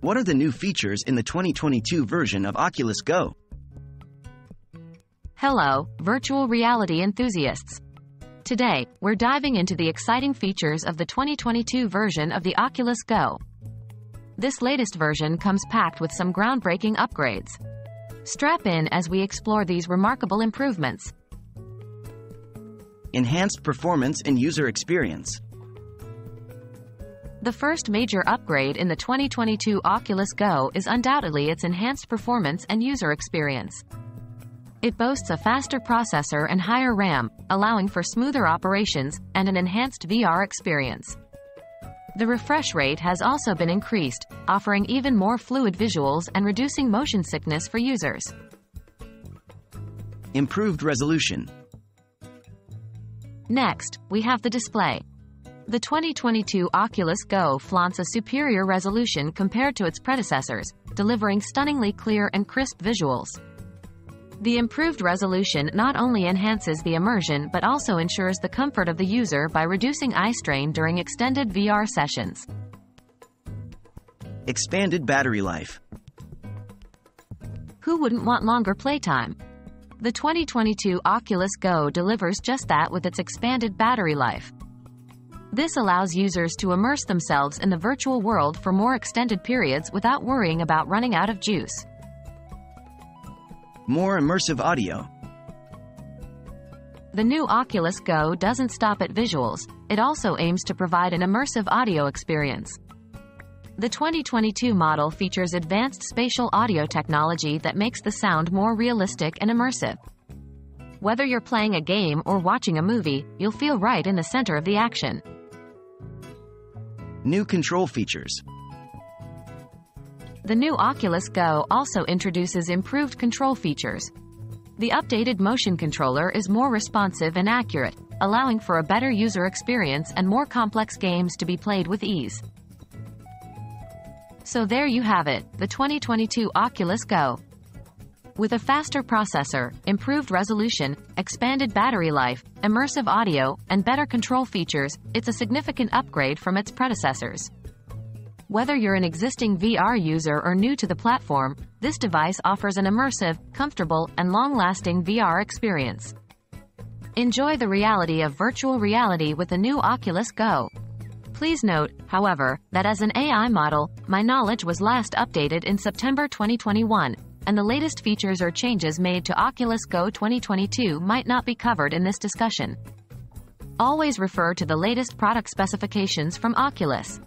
What are the new features in the 2022 version of Oculus Go? Hello, virtual reality enthusiasts. Today, we're diving into the exciting features of the 2022 version of the Oculus Go. This latest version comes packed with some groundbreaking upgrades. Strap in as we explore these remarkable improvements. Enhanced performance and user experience. The first major upgrade in the 2022 Oculus Go is undoubtedly its enhanced performance and user experience. It boasts a faster processor and higher RAM, allowing for smoother operations and an enhanced VR experience. The refresh rate has also been increased, offering even more fluid visuals and reducing motion sickness for users. Improved resolution. Next, we have the display. The 2022 Oculus Go flaunts a superior resolution compared to its predecessors, delivering stunningly clear and crisp visuals. The improved resolution not only enhances the immersion but also ensures the comfort of the user by reducing eye strain during extended VR sessions. Expanded battery life. Who wouldn't want longer playtime? The 2022 Oculus Go delivers just that with its expanded battery life. This allows users to immerse themselves in the virtual world for more extended periods without worrying about running out of juice. More immersive audio. The new Oculus Go doesn't stop at visuals, it also aims to provide an immersive audio experience. The 2022 model features advanced spatial audio technology that makes the sound more realistic and immersive. Whether you're playing a game or watching a movie, you'll feel right in the center of the action. New control features. The new Oculus Go also introduces improved control features. The updated motion controller is more responsive and accurate, allowing for a better user experience and more complex games to be played with ease. So there you have it, the 2022 Oculus Go. With a faster processor, improved resolution, expanded battery life, immersive audio, and better control features, it's a significant upgrade from its predecessors. Whether you're an existing VR user or new to the platform, this device offers an immersive, comfortable, and long-lasting VR experience. Enjoy the reality of virtual reality with the new Oculus Go. Please note, however, that as an AI model, my knowledge was last updated in September 2021, and the latest features or changes made to Oculus Go 2022 might not be covered in this discussion. Always refer to the latest product specifications from Oculus.